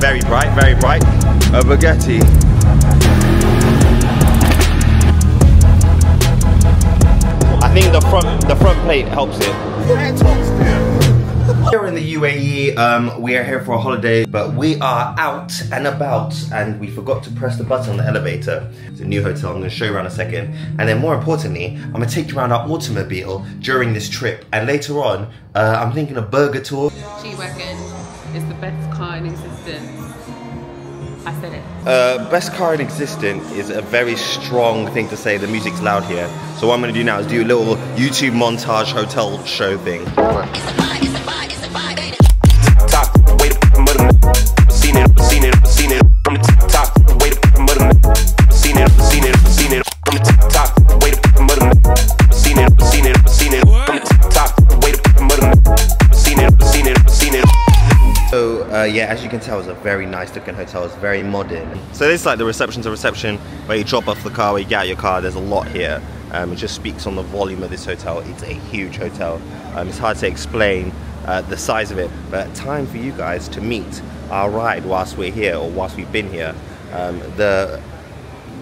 very bright, very bright. A Bugatti. I think the front the front plate helps it. We're in the UAE, um, we are here for a holiday, but we are out and about and we forgot to press the button on the elevator. It's a new hotel, I'm gonna show you around a second. And then more importantly, I'm gonna take you around our automobile during this trip. And later on, uh, I'm thinking a burger tour. G-Wagon is the best car in existence. I said it. Uh, best car in existence is a very strong thing to say. The music's loud here. So what I'm gonna do now is do a little YouTube montage hotel show thing. It's a very nice looking hotel. It's very modern. So this is like the reception to reception where you drop off the car, where you get out your car. There's a lot here. Um, it just speaks on the volume of this hotel. It's a huge hotel. Um, it's hard to explain uh, the size of it, but time for you guys to meet our ride whilst we're here or whilst we've been here. Um, the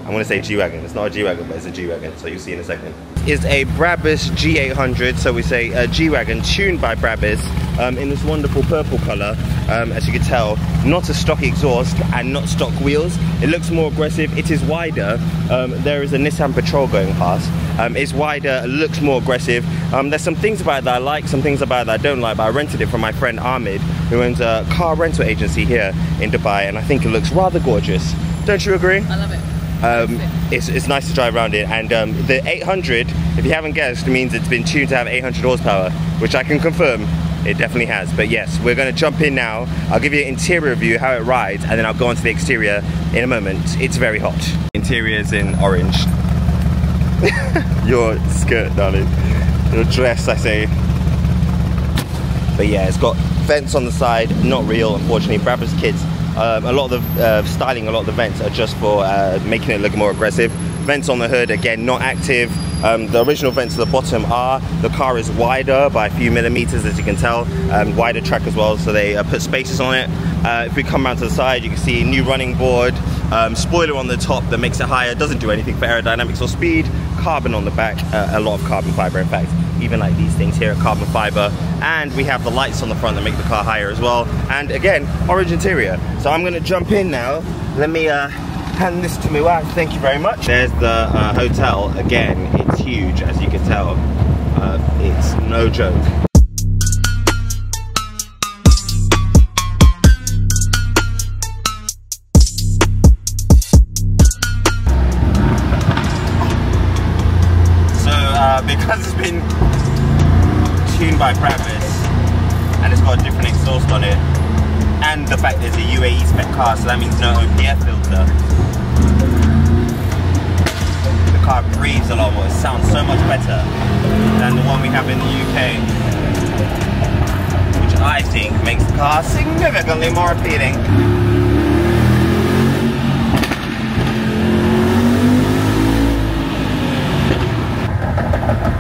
I'm gonna say G-Wagon. It's not a G-Wagon, but it's a G-Wagon, so you'll see in a second. Is a Brabus G800, so we say a G-Wagon tuned by Brabus um, in this wonderful purple color. Um, as you can tell, not a stock exhaust and not stock wheels. It looks more aggressive. It is wider. Um, there is a Nissan Patrol going past. Um, it's wider, looks more aggressive. Um, there's some things about it that I like, some things about it that I don't like, but I rented it from my friend Ahmed, who owns a car rental agency here in Dubai, and I think it looks rather gorgeous. Don't you agree? I love it. Um, it's, it's nice to drive around it. And um, the 800 if you haven't guessed means it's been tuned to have 800 horsepower which I can confirm it definitely has. But yes we're going to jump in now. I'll give you an interior view how it rides and then I'll go on to the exterior in a moment. It's very hot. Interior is in orange. Your skirt darling. Your dress I say. But yeah it's got vents on the side not real unfortunately. Brabus kids um, a lot of the uh, styling, a lot of the vents are just for uh, making it look more aggressive. Vents on the hood, again, not active. Um, the original vents at the bottom are. The car is wider by a few millimeters, as you can tell. Um, wider track as well, so they uh, put spaces on it. Uh, if we come around to the side, you can see new running board, um, spoiler on the top that makes it higher. Doesn't do anything for aerodynamics or speed. Carbon on the back, uh, a lot of carbon fiber, in fact even like these things here are carbon fiber. And we have the lights on the front that make the car higher as well. And again orange interior. So i'm to jump in now. Let me uh, hand this to my wife thank you very much. There's the uh, hotel. Again it's huge as you can tell. Uh, it's no joke because it's been tuned by Brabus and it's got a different exhaust on it, and the fact there's a UAE spec car, so that means no OPF filter. The car breathes a lot more. It sounds so much better than the one we have in the UK, which I think makes the car significantly more appealing.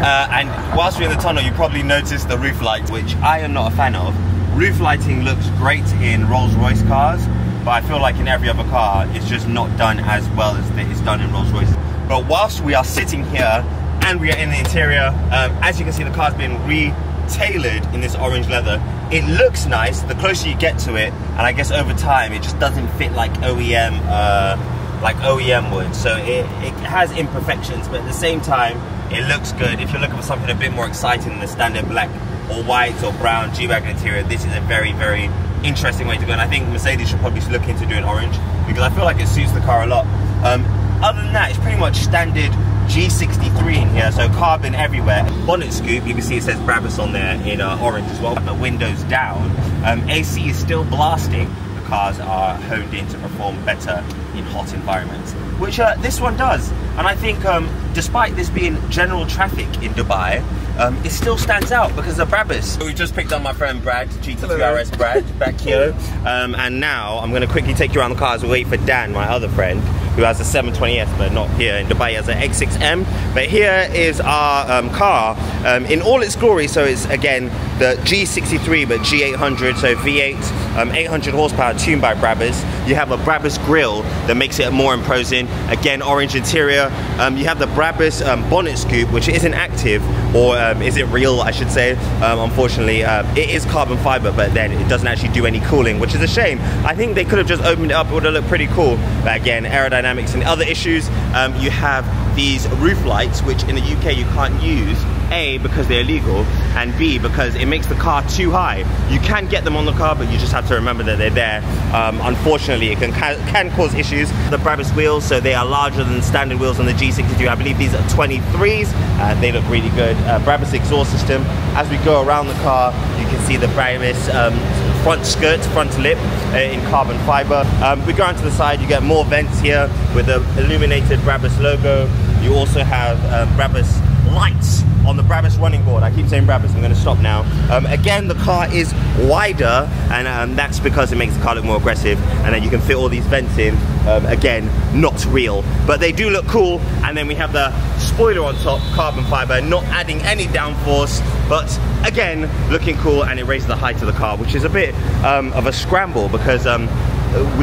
Uh, and whilst we're in the tunnel, you probably noticed the roof lights, which I am not a fan of. Roof lighting looks great in Rolls-Royce cars, but I feel like in every other car, it's just not done as well as it is done in Rolls-Royce. But whilst we are sitting here and we are in the interior, um, as you can see, the car's been re-tailored in this orange leather. It looks nice the closer you get to it, and I guess over time, it just doesn't fit like OEM, uh, like OEM would. So it, it has imperfections, but at the same time, it looks good. If you're looking for something a bit more exciting than the standard black or white or brown G-Wagon interior, this is a very, very interesting way to go. And I think Mercedes should probably look into doing orange because I feel like it suits the car a lot. Um, other than that, it's pretty much standard G63 in here, so carbon everywhere. Bonnet scoop, you can see it says Brabus on there in uh, orange as well. The windows down, um, AC is still blasting. The cars are honed in to perform better in hot environments, which uh, this one does. And I think um, despite this being general traffic in Dubai, um, it still stands out because of Brabus. We just picked up my friend Brad, GT3 RS Brad, back here. Um, and now I'm going to quickly take you around the car as we wait for Dan, my other friend, who has a 720S, but not here in Dubai. He has an X6M. But here is our um, car um, in all its glory. So it's again the G63, but G800, so V8, um, 800 horsepower, tuned by Brabus. You have a Brabus grille that makes it more imposing. Again, orange interior. Um, you have the Brabus um, bonnet scoop, which isn't active, or um, is it real, I should say. Um, unfortunately, uh, it is carbon fiber, but then it doesn't actually do any cooling, which is a shame. I think they could have just opened it up, it would have looked pretty cool. But again, aerodynamics and other issues. Um, you have these roof lights, which in the UK you can't use. A, because they're illegal, and B, because it makes the car too high. You can get them on the car, but you just have to remember that they're there. Um, unfortunately, it can, can cause issues. The Brabus wheels, so they are larger than standard wheels on the G62. I believe these are 23s. Uh, they look really good. Uh, Brabus exhaust system. As we go around the car, you can see the Brabus um, front skirt, front lip uh, in carbon fiber. Um, we go onto the side, you get more vents here with the illuminated Brabus logo. You also have um, Brabus lights on the Brabus running board. I keep saying Brabus, I'm going to stop now. Um, again, the car is wider, and um, that's because it makes the car look more aggressive, and then you can fit all these vents in. Um, again, not real, but they do look cool. And then we have the spoiler on top, carbon fiber, not adding any downforce, but again, looking cool, and it raises the height of the car, which is a bit um, of a scramble because um,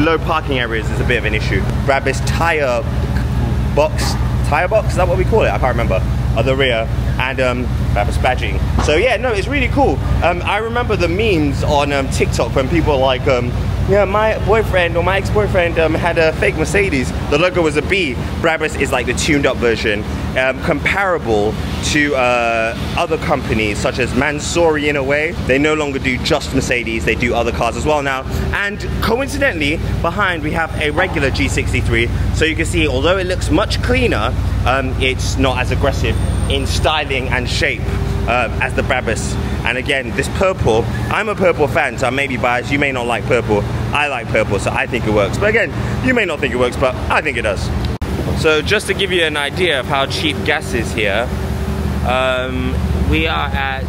low parking areas is a bit of an issue. Brabus tire box, tire box, is that what we call it? I can't remember at the rear and um, Brabus badging. So yeah, no, it's really cool. Um, I remember the memes on um, TikTok when people like, um, yeah, my boyfriend or my ex-boyfriend um, had a fake Mercedes. The logo was a B. Brabus is like the tuned up version, um, comparable to uh, other companies such as Mansory in a way. They no longer do just Mercedes, they do other cars as well now. And coincidentally, behind we have a regular G63. So you can see, although it looks much cleaner, um, it's not as aggressive in styling and shape um, as the Brabus. And again, this purple, I'm a purple fan, so I may be biased. You may not like purple. I like purple, so I think it works. But again, you may not think it works, but I think it does. So just to give you an idea of how cheap gas is here, um, we are at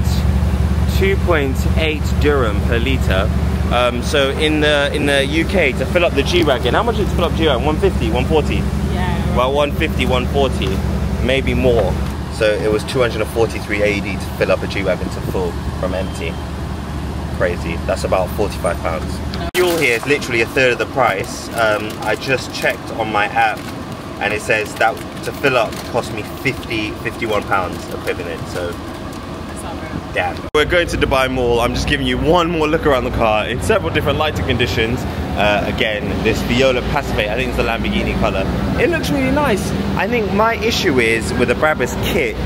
2.8 dirham per litre. Um, so in the in the UK, to fill up the G-Wagon, how much is it to fill up G-Wagon? 150, 140? Yeah. Well, 150, 140, maybe more. So it was 243 AED to fill up a G-Wagon to full from empty. Crazy. That's about 45 pounds. Fuel here is literally a third of the price. Um, I just checked on my app and it says that to fill up cost me 50, 51 pounds equivalent. So. Damn. We're going to Dubai Mall. I'm just giving you one more look around the car in several different lighting conditions. Uh, again, this Viola Pasifae, I think it's the Lamborghini color. It looks really nice. I think my issue is with the Brabus kit,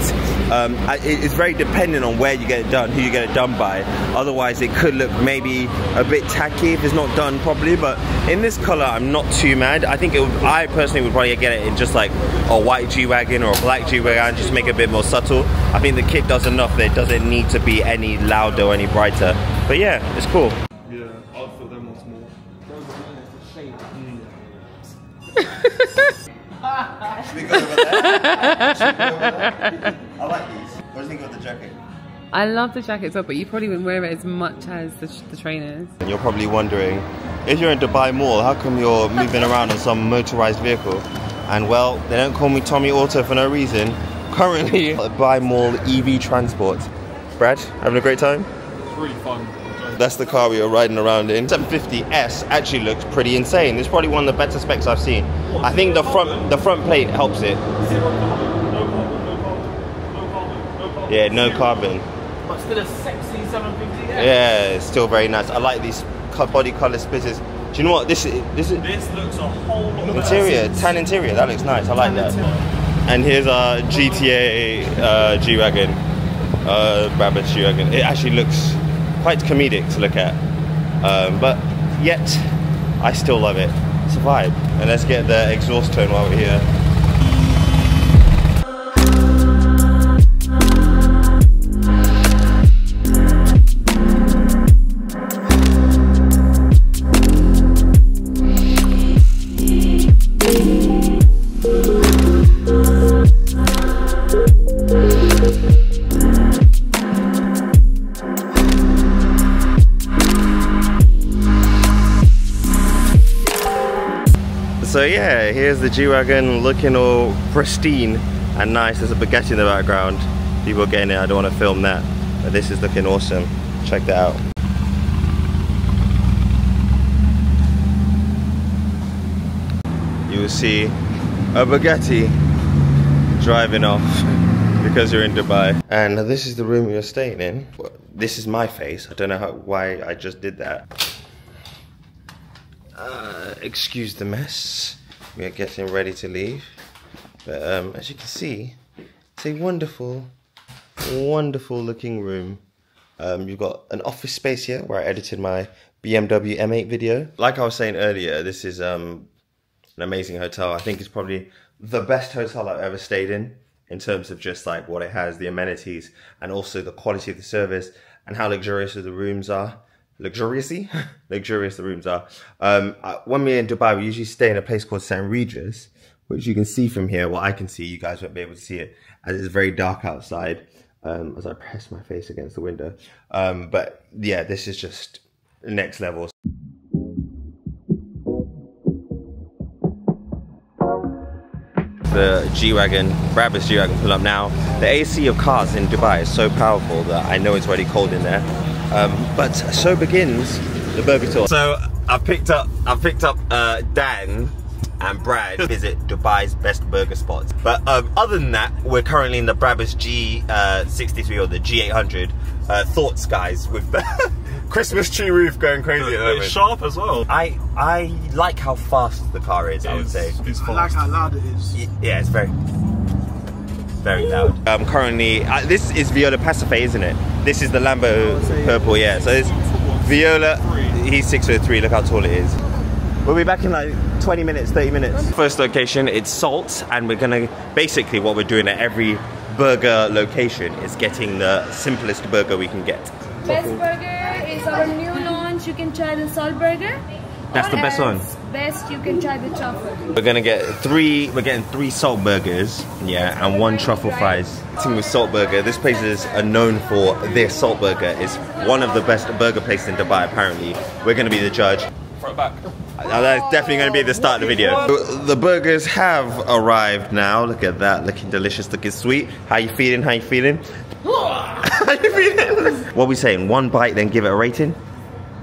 um, it's very dependent on where you get it done, who you get it done by. Otherwise, it could look maybe a bit tacky if it's not done properly. But in this color, I'm not too mad. I think it would, I personally would probably get it in just like a white G-Wagon or a black G-Wagon, just make it a bit more subtle. I think the kit does enough that it doesn't need to be any louder or any brighter. But yeah, it's cool. Should we go over there? Should we go over there? I like these. What do you think of the jacket? I love the jacket as well, but you probably wouldn't wear it as much as the, the trainers. And you're probably wondering, if you're in Dubai Mall, how come you're moving around on some motorized vehicle? And well, they don't call me Tomi Auto for no reason. Currently, Dubai Mall EV Transport. Brad, having a great time? It's really fun. That's the car we were riding around in. 750S actually looks pretty insane. It's probably one of the better specs I've seen. I think the front the front plate helps it. Yeah, no carbon. But still a sexy 750 Yeah, it's still very nice. I like these co- body color splitters. Do you know what this is? This is This looks a whole lot better interior, since- tan interior. That looks nice. I like that. And here's our GTA uh, G-Wagon, uh, Brabus G-Wagon. It actually looks quite comedic to look at, um, but yet I still love it. It's a vibe. And let's get the exhaust tone while we're here. So yeah, here's the G-Wagon looking all pristine and nice. There's a Bugatti in the background. People are getting it, I don't want to film that. But this is looking awesome. Check that out. You will see a Bugatti driving off because you're in Dubai. And this is the room you're staying in. This is my face. I don't know how, why I just did that. Uh, excuse the mess. We are getting ready to leave. But um, as you can see, it's a wonderful, wonderful looking room. Um, you've got an office space here where I edited my BMW M8 video. Like I was saying earlier, this is um, an amazing hotel. I think it's probably the best hotel I've ever stayed in in terms of just like what it has, the amenities, and also the quality of the service and how luxurious the rooms are. Luxuriously, luxurious the rooms are. Um, when we're in Dubai, we usually stay in a place called St. Regis, which you can see from here. Well, I can see. You guys won't be able to see it as it's very dark outside. Um, as I press my face against the window. Um, but yeah, this is just next level. the G-Wagon, Brabus G-Wagon pull up now. The AC of cars in Dubai is so powerful that I know it's already cold in there. Um, but so begins the burger tour. So I've picked up, I've picked up uh, Dan and Brad to visit Dubai's best burger spots. But um, other than that, we're currently in the Brabus G63 uh, or the G800. Uh, thoughts, guys, with the Christmas tree roof going crazy at the moment. It's sharp as well. I I like how fast the car is. I would It's- say. It's I like how loud it is. Yeah, it's very, very loud. Um, currently, uh, this is Viola Pasifae, isn't it? This is the Lambo purple, yeah. So it's Viola. He's six foot three. Look how tall it is. We'll be back in like 20 minutes, 30 minutes. First location, it's Salt, and we're gonna basically what we're doing at every burger location is getting the simplest burger we can get. Best Burger is our new launch. You can try the salt burger. That's the best one. Else Best, you can try the truffle. We're gonna get three. We're getting three salt burgers, yeah, and one truffle fries. Thing with salt burger, this place is uh, known for their salt burger. It's one of the best burger places in Dubai. Apparently, we're gonna be the judge. Throw it back. Now that's definitely going to be the start of the video. The burgers have arrived now. Look at that, looking delicious, looking sweet. How you feeling? How you feeling? How you feeling? What are we saying? One bite, then give it a rating.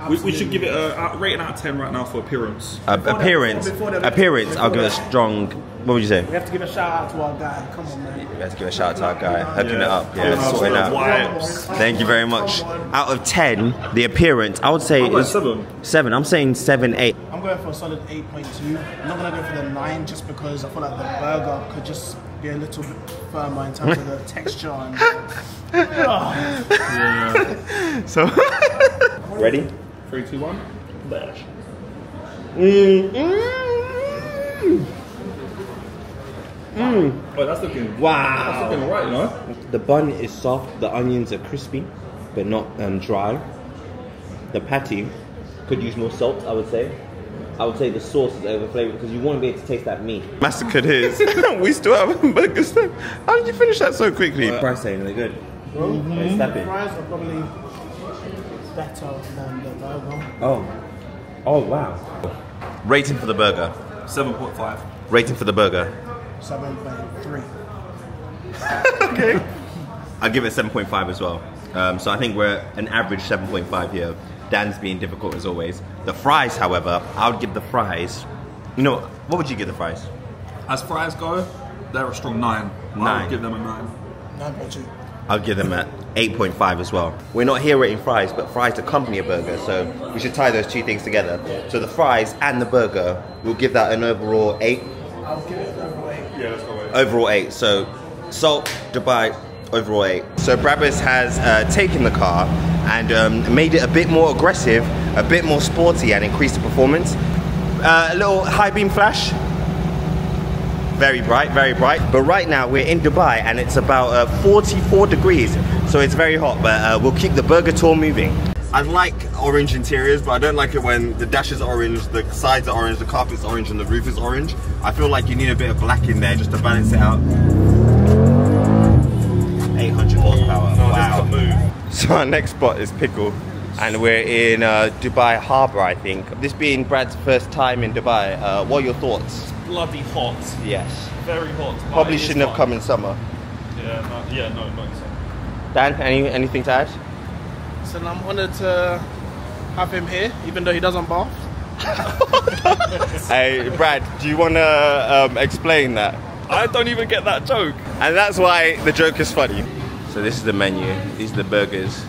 We, we should give it a out- rating out of 10 right now for appearance. Uh, appearance. before that- Appearance. I'll give it a strong. What would you say? We have to give a shout out to our guy. Come on, man. Let's give a shout out to our guy, hooking it Yeah. up, yeah, Pulling out sorting out. wipes. Thank you very much. Out of ten, the appearance, I would say I'll go is seven. Seven. I'm saying seven, eight. I'm going for a solid 8.2. I'm not going to go for the 9 just because I feel like the burger could just be a little bit firmer in terms of the texture. And, So, ready? 3, 2, 1. Dash. Oh, that's looking. Wow. That's looking alright, you know? The bun is soft, the onions are crispy, but not um, dry. The patty could use more salt, I would say. I would say the sauce is overflavored because you want to be able to taste that meat. Massacred his. we still have burgers. How did you finish that so quickly? Price saying they're good. It's snappy. fries are probably better than the burger. Oh. Oh, wow. Rating for the burger. 7.5. Rating for the burger. 7.3. okay. I'll give it 7.5 as well. Um, so I think we're an average 7.5 here. Dan's being difficult as always. The fries, however, I would give the fries. You know, what would you give the fries? As fries go, they're a strong 9. I Nine. would give them a 9. 9.2. I'll give them at 8.5 as well. We're not here rating fries, but fries accompany a burger, so we should tie those two things together. So the fries and the burger, we'll give that an overall 8. I'll give it over 8. Yeah, let's go away. Overall 8. So salt, Dubai, overall 8. So Brabus has uh, taken the car and um, made it a bit more aggressive, a bit more sporty, and increased the performance. Uh, a little high beam flash. Very bright, very bright. But right now we're in Dubai and it's about uh, 44 degrees, so it's very hot. But uh, we'll keep the burger tour moving. I like orange interiors, but I don't like it when the dash is orange, the sides are orange, the carpet's orange, and the roof is orange. I feel like you need a bit of black in there just to balance it out. 800 horsepower. No, wow. this is a move. So our next spot is Pickl. and we're in uh, Dubai Harbour, I think. This being Brad's first time in Dubai, uh, what are your thoughts? Bloody hot. Yes. Very hot. Probably shouldn't have fun. come in summer. Yeah, no, yeah, no, not in summer. Dan, any anything to add? So I'm honoured to have him here, even though he doesn't bath. Hey, Brad, do you want to um, explain that? I don't even get that joke. And that's why the joke is funny. So this is the menu. These are the burgers.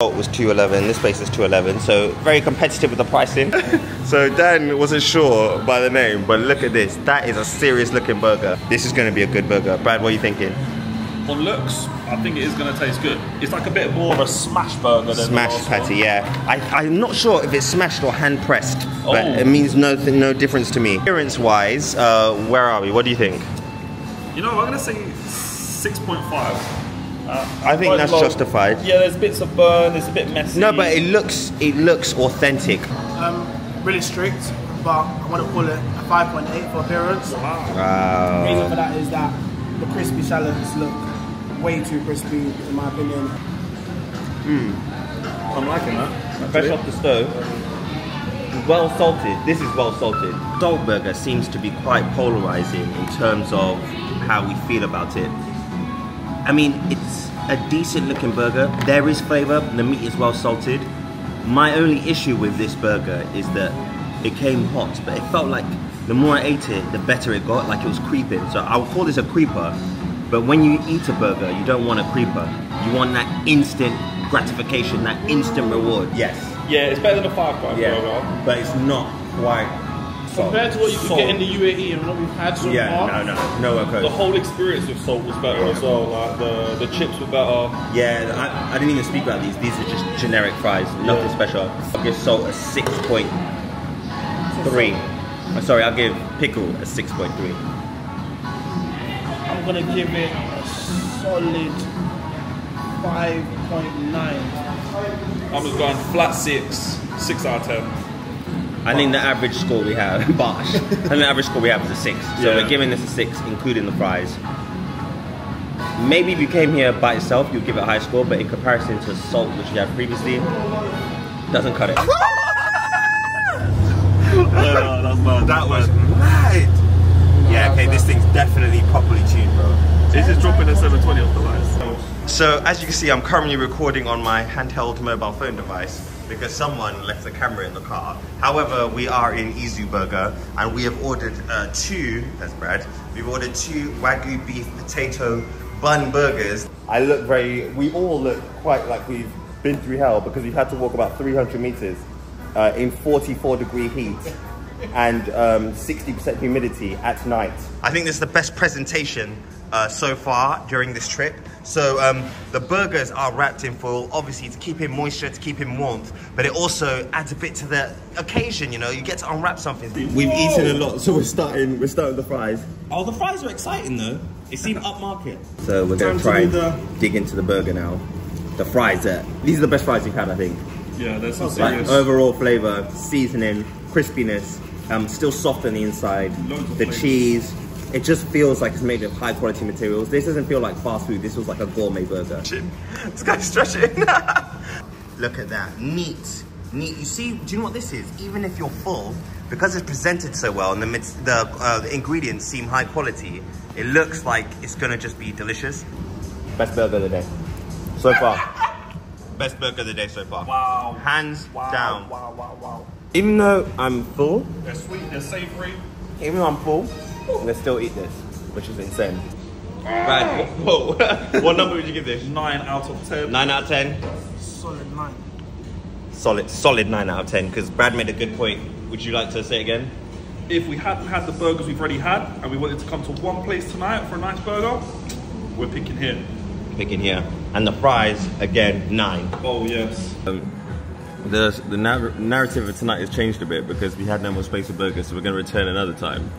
It was 211. This place is 211. So very competitive with the pricing. so Dan wasn't sure by the name, but look at this. That is a serious looking burger. This is going to be a good burger. Brad, what are you thinking? On looks, I think it is going to taste good. It's like a bit more of a smash burger than the Smashed last patty, one. yeah. I, I'm not sure if it's smashed or hand pressed, but Oh. it means no no difference to me. Appearance wise, uh, where are we? What do you think? You know, I'm going to say 6.5. Uh, I think that's low. justified. Yeah, there's bits of burn, it's a bit messy. No, but it looks it looks authentic. Um, really strict, but I want to call it a 5.8 for appearance. Wow. The reason for that is that the crispy salads look way too crispy, in my opinion. I'm liking that. Fresh off the stove. Well salted. This is well salted. Dog burger seems to be quite polarizing in terms of how we feel about it. I mean, it's a decent looking burger. There is flavor. The meat is well salted. My only issue with this burger is that it came hot, but it felt like the more I ate it, the better it got. Like it was creeping. So I would call this a creeper. But when you eat a burger, you don't want a creeper. You want that instant gratification, that instant reward. Yes. Yeah, it's better than a five pound burger. But it's not quite. Salt. Compared to what you could Salt. get in the UAE and what we've had so Yeah, far, no, no, nowhere The whole experience with salt was better as well. Like the, the chips were better. Yeah, I, I didn't even speak about these. These are just generic fries, nothing Yeah. special. I'll give salt a 6.3. I'm sorry, I'll give pickle a 6.3. I'm gonna give it a solid 5.9. I'm just going flat six, six out of ten. I think the average score we have, Bosh, I think the average score we have is a 6. So Yeah. we're giving this a 6, including the fries. Maybe if you came here by itself, you'd give it a high score, but in comparison to salt, which you had previously, doesn't cut it. That was mad. Yeah, okay, this thing's definitely properly tuned, bro. This is dropping a 720 off the lights. So, as you can see, I'm currently recording on my handheld mobile phone device because someone left the camera in the car. However, we are in Izu Burger and we have ordered uh, two, that's Brad, we've ordered two Wagyu beef potato bun burgers. I look very, we all look quite like we've been through hell because we've had to walk about 300 meters uh, in 44 degree heat and um, 60% humidity at night. I think this is the best presentation uh, so far during this trip. So um, the burgers are wrapped in foil, obviously to keep in moisture, to keep in warmth, but it also adds a bit to the occasion. You know, you get to unwrap something. We've eaten a lot, so we're starting. We're starting the fries. Oh, the fries are exciting though. It seemed upmarket. So we're Time gonna to try do and dig into the burger now. The fries, uh, these are the best fries we've had, I think. Yeah, there's some Like serious. overall flavor, seasoning, crispiness, um, still soft on the inside. Loads the flavour. cheese, it just feels like it's made of high quality materials. This doesn't feel like fast food. This feels like a gourmet burger. This guy's stretching. Look at that, neat, neat. You see, do you know what this is? Even if you're full, because it's presented so well and the mid- the, uh, the ingredients seem high quality, it looks like it's gonna just be delicious. Best burger of the day, so far. Best burger of the day so far. Wow. Hands Wow, down. Wow, wow, wow. Even though I'm full, They're sweet, they're savory. even though I'm full, I'm gonna still eat this, which is insane. Brad, whoa, what number would you give this? Nine out of ten. 9 out of 10? Solid 9. Solid, solid 9 out of 10, because Brad made a good point. Would you like to say it again? If we hadn't had the burgers we've already had and we wanted to come to one place tonight for a nice burger, we're picking here. Picking here. And the fries, again, 9. Oh, yes. Um, the, the narr- narrative of tonight has changed a bit because we had no more space for burgers, so we're going to return another time.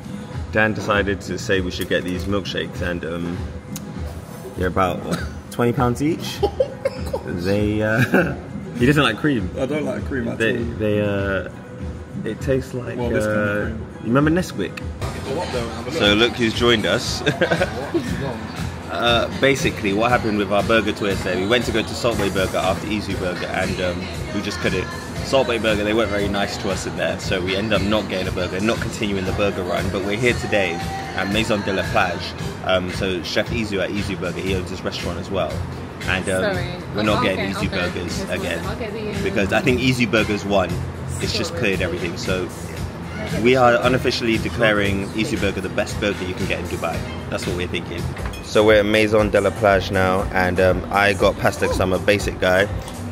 Dan decided to say we should get these milkshakes, and um, they're about what, 20 pounds each. they, uh, he doesn't like cream. I don't like cream at They, they, uh, it tastes like. Well, this kind of uh, you remember Nesquik? Go up there and have a look. So look who's joined us. uh, basically, what happened with our burger twist there, we went to go to Salt Bae Burger after Izu Burger and um, we just couldn't. Salt Bae Burger, they weren't very nice to us in there, so we ended up not getting a burger, not continuing the burger run. But we're here today at Maison de la Plage. Um, so Chef Izu at Izu Burger, he owns this restaurant as well. And um, Sorry. we're not Okay, getting Easy okay. Burgers Yes, again I'll get the- because I think Izu Burgers won. It's just cleared everything. So we are unofficially declaring Izu Burger the best burger you can get in Dubai. That's what we're thinking. So we're at Maison de la Plage now, and um, I got pasta because I'm a basic guy.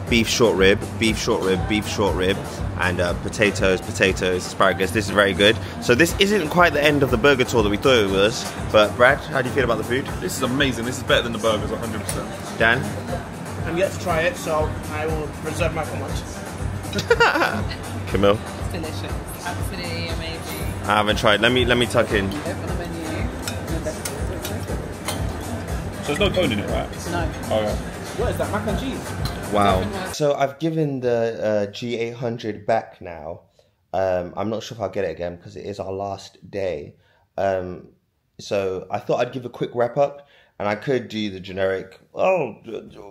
Beef short rib, beef short rib, beef short rib, and uh, potatoes, potatoes, asparagus. This is very good. So this isn't quite the end of the burger tour that we thought it was. But Brad, how do you feel about the food? This is amazing. This is better than the burgers, 100%. Dan? I'm yet to try it, so I will reserve my comments. Camille? It's delicious. Absolutely amazing. I haven't tried. Let me let me tuck in. Open the menu. No, that's- So there's no bone in it, right? No. Oh, yeah. What is that? Mac and cheese? Wow. So I've given the uh, G800 back now. Um, I'm not sure if I'll get it again because it is our last day. Um, so I thought I'd give a quick wrap up, and I could do the generic. Oh,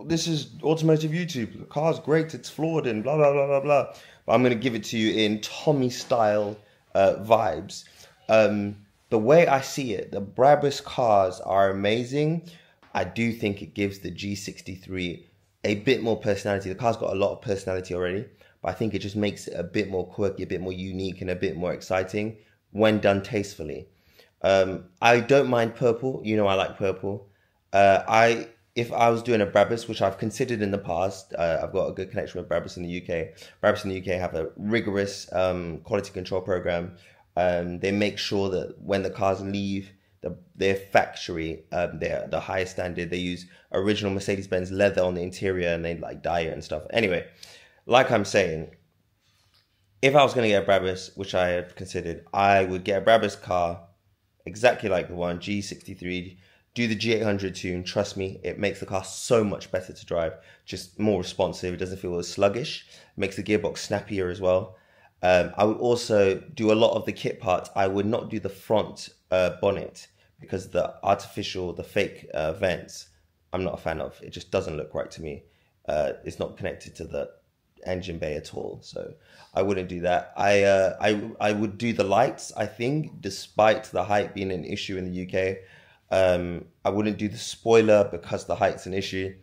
this is automotive YouTube. The car's great. It's flawed and blah blah blah blah blah. But I'm going to give it to you in Tomi style uh, vibes. Um, the way I see it, the Brabus cars are amazing. I do think it gives the G63 a bit more personality. The car's got a lot of personality already, but I think it just makes it a bit more quirky, a bit more unique, and a bit more exciting when done tastefully. Um, I don't mind purple. You know, I like purple. Uh, I if I was doing a Brabus, which I've considered in the past, uh, I've got a good connection with Brabus in the UK. Brabus in the UK have a rigorous um, quality control program. Um, they make sure that when the cars leave the, their factory, um, their the highest standard, they use original Mercedes Benz leather on the interior and they like dye it and stuff. Anyway, like I'm saying, if I was going to get a Brabus, which I have considered, I would get a Brabus car exactly like the one G63. Do the G800 tune. Trust me, it makes the car so much better to drive. Just more responsive. It doesn't feel as sluggish. makes the gearbox snappier as well. Um, I would also do a lot of the kit parts. I would not do the front uh, bonnet because the artificial, the fake uh, vents, I'm not a fan of. It just doesn't look right to me. Uh, it's not connected to the engine bay at all. So I wouldn't do that. I uh, I I would do the lights. I think, despite the height being an issue in the UK, um, I wouldn't do the spoiler because the height's an issue.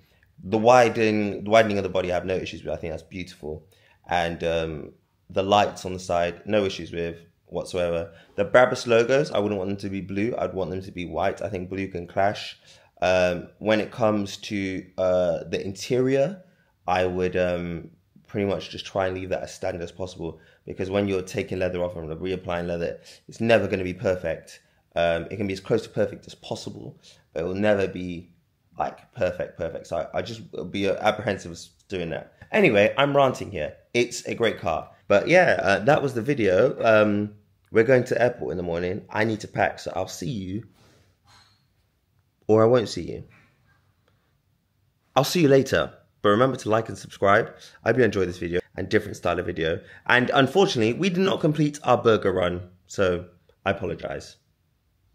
The widening, the widening of the body, I have no issues with. I think that's beautiful, and um, the lights on the side, no issues with whatsoever. The Brabus logos, I wouldn't want them to be blue. I'd want them to be white. I think blue can clash. Um, when it comes to uh, the interior, I would um, pretty much just try and leave that as standard as possible because when you're taking leather off and reapplying leather, it's never going to be perfect. Um, it can be as close to perfect as possible, but it will never be like perfect, perfect. So I, I just be apprehensive of doing that. Anyway, I'm ranting here. It's a great car, but yeah, uh, that was the video. Um, we're going to airport in the morning. I need to pack, so I'll see you, or I won't see you. I'll see you later. But remember to like and subscribe. I hope you enjoyed this video and different style of video. And unfortunately, we did not complete our burger run, so I apologize.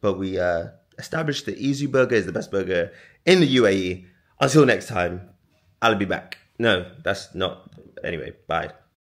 But we uh, established that Izu Burger is the best burger in the UAE. Until next time, I'll be back. No, that's not. Anyway, bye.